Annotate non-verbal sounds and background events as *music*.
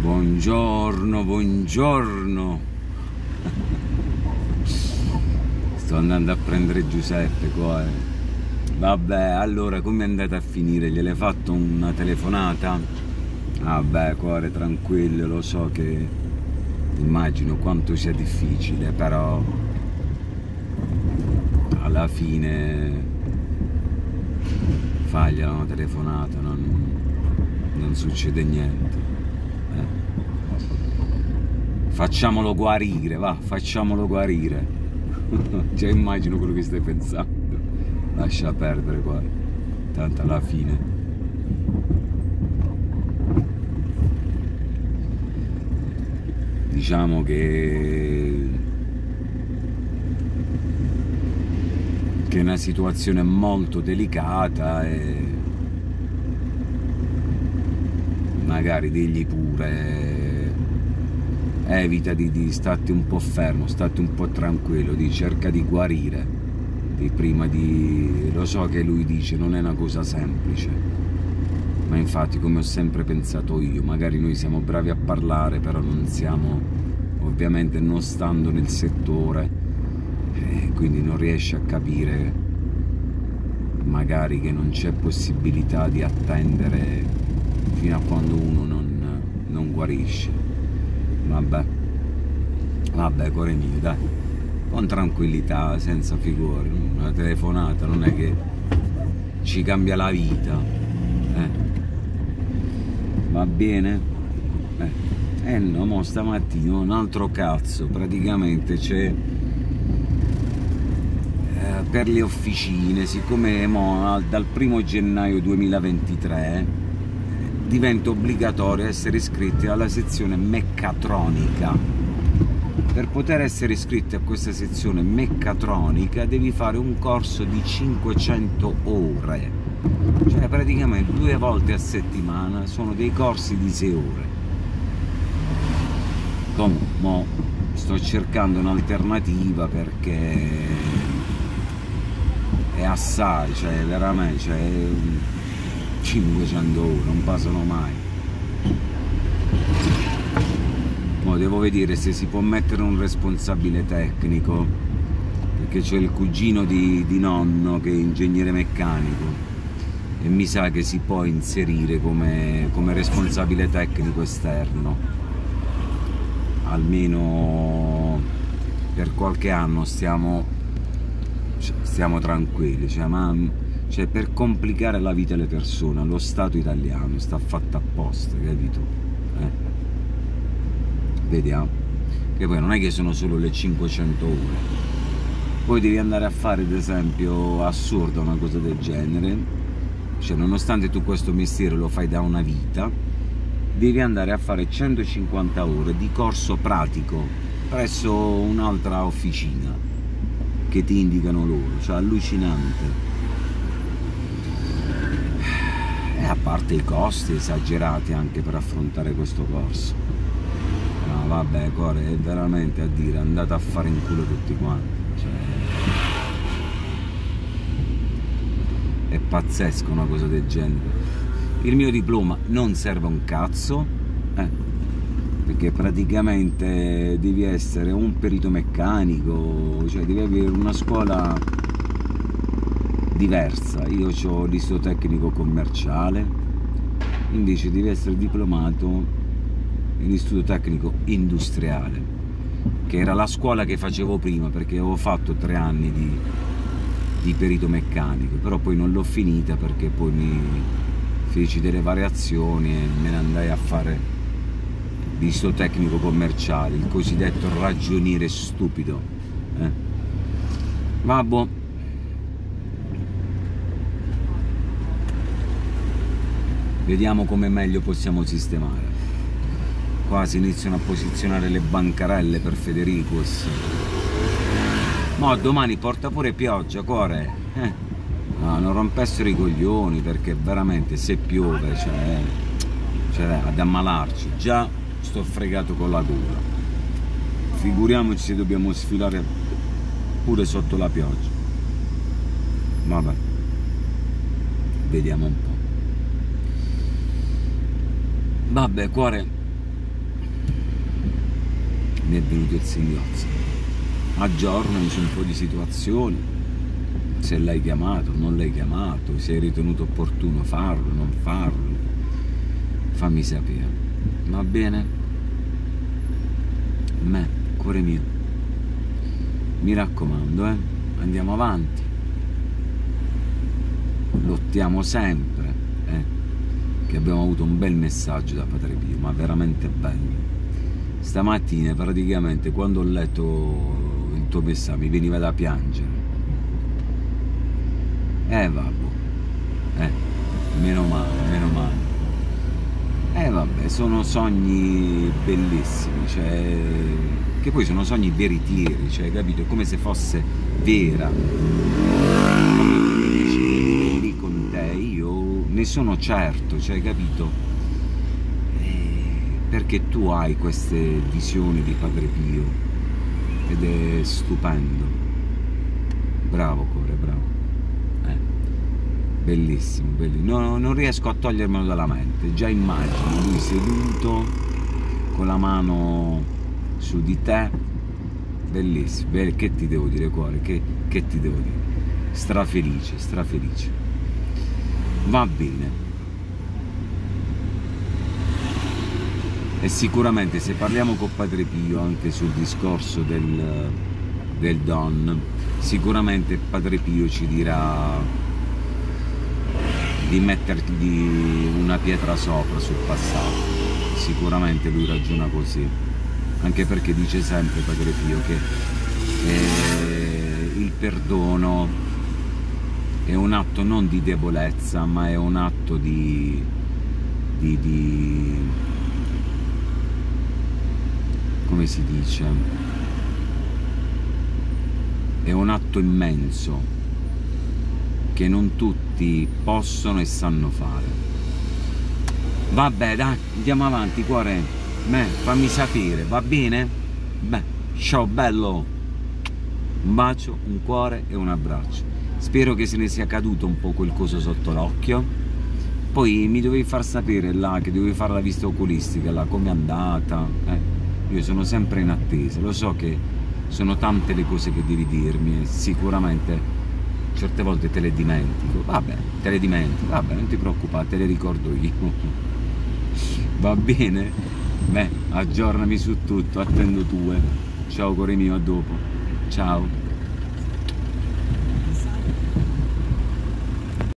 Buongiorno, buongiorno. Sto andando a prendere Giuseppe qua. eh. Vabbè, allora come è andata a finire? Gliel'hai fatto una telefonata? Vabbè, cuore tranquillo, lo so che immagino quanto sia difficile, però alla fine fagliela una telefonata, non, non succede niente. Eh. Facciamolo guarire, va, facciamolo guarire. *laughs* Già immagino quello che stai pensando. Lascia perdere, guarda. Tanto alla fine. Diciamo che che è una situazione molto delicata e magari digli pure. Evita di, di statti un po' fermo, stati un po' tranquillo, di cerca di guarire. Di prima di... lo so che lui dice non è una cosa semplice. Ma infatti come ho sempre pensato io, magari noi siamo bravi a parlare però non siamo ovviamente non stando nel settore e quindi non riesce a capire magari che non c'è possibilità di attendere fino a quando uno non, non guarisce. Vabbè, vabbè, cuore mio, dai, con tranquillità, senza figure, una telefonata non è che ci cambia la vita. Eh. Va bene? Eh. eh no, mo stamattina un altro cazzo, praticamente c'è eh, per le officine, siccome mo, dal primo gennaio 2023 diventa obbligatorio essere iscritti alla sezione meccatronica. Per poter essere iscritti a questa sezione meccatronica devi fare un corso di 500 ore, cioè praticamente due volte a settimana sono dei corsi di 6 ore. Comunque, sto cercando un'alternativa perché è assai, cioè veramente, cioè, 500 ore, non passano mai. Mo devo vedere se si può mettere un responsabile tecnico, perché c'è il cugino di, di nonno che è ingegnere meccanico e mi sa che si può inserire come, come responsabile tecnico esterno. Almeno per qualche anno stiamo, stiamo tranquilli, cioè, ma cioè per complicare la vita alle persone, lo Stato italiano sta fatto apposta, capito? Eh? Vediamo. Che poi non è che sono solo le 500 ore. Poi devi andare a fare, ad esempio, assurda una cosa del genere. Cioè, nonostante tu questo mestiere lo fai da una vita, devi andare a fare 150 ore di corso pratico presso un'altra officina che ti indicano loro, cioè allucinante. E a parte i costi esagerati anche per affrontare questo corso. No, vabbè, cuore, è veramente a dire, andate a fare in culo tutti quanti. Cioè... È pazzesco una cosa del genere. Il mio diploma non serve un cazzo, eh, perché praticamente devi essere un perito meccanico, cioè devi avere una scuola diversa. Io ho l'istituto tecnico commerciale, invece devi essere diplomato in istituto tecnico industriale, che era la scuola che facevo prima perché avevo fatto tre anni di, di perito meccanico, però poi non l'ho finita perché poi mi feci delle variazioni e me ne andai a fare l'istituto tecnico commerciale, il cosiddetto ragioniere stupido. Eh? Vabbè. Vediamo come meglio possiamo sistemare. Qua si iniziano a posizionare le bancarelle per Federicus. Ma domani porta pure pioggia, cuore. Eh. No, non rompessero i coglioni perché veramente se piove, cioè, cioè ad ammalarci. Già sto fregato con la gola. Figuriamoci se dobbiamo sfilare pure sotto la pioggia. Vabbè. Vediamo un po'. Vabbè, cuore, mi è venuto il singhiozzo. Aggiornami su un po' di situazioni, se l'hai chiamato, non l'hai chiamato, se hai ritenuto opportuno farlo, non farlo. Fammi sapere. Va bene? Me, cuore mio. Mi raccomando, eh? Andiamo avanti. Lottiamo sempre, eh? Che abbiamo avuto un bel messaggio da Padre Pio, ma veramente bello. Stamattina praticamente quando ho letto il tuo messaggio mi veniva da piangere. Eh vabbè eh, meno male meno male. Eh vabbè sono sogni bellissimi cioè che poi sono sogni veritieri cioè capito? Come se fosse vera come lì con te io ne sono certo cioè capito perché tu hai queste visioni di Padre Pio ed è stupendo. Bravo cuore, bravo. Eh. Bellissimo, bellissimo. No, non riesco a togliermelo dalla mente. Già immagino lui seduto con la mano su di te. Bellissimo. Che ti devo dire cuore? Che, che ti devo dire? Strafelice, strafelice. Va bene. e sicuramente se parliamo con Padre Pio anche sul discorso del, del Don, sicuramente Padre Pio ci dirà di mettergli una pietra sopra sul passato. Sicuramente lui ragiona così, anche perché dice sempre Padre Pio che eh, il perdono è un atto non di debolezza, ma è un atto di, di, di come si dice, è un atto immenso che non tutti possono e sanno fare. Vabbè, dai, andiamo avanti, cuore. Beh, fammi sapere, va bene? Beh, ciao bello. Un bacio, un cuore e un abbraccio. Spero che se ne sia caduto un po' quel coso sotto l'occhio. Poi mi dovevi far sapere là che dovevi fare la vista oculistica, là come è andata. Eh io sono sempre in attesa, lo so che sono tante le cose che devi dirmi e sicuramente certe volte te le dimentico, vabbè, te le dimentico, vabbè, non ti preoccupare, te le ricordo io. *laughs* Va bene? Beh, aggiornami su tutto, attendo tue. Ciao cuore mio, a dopo. Ciao.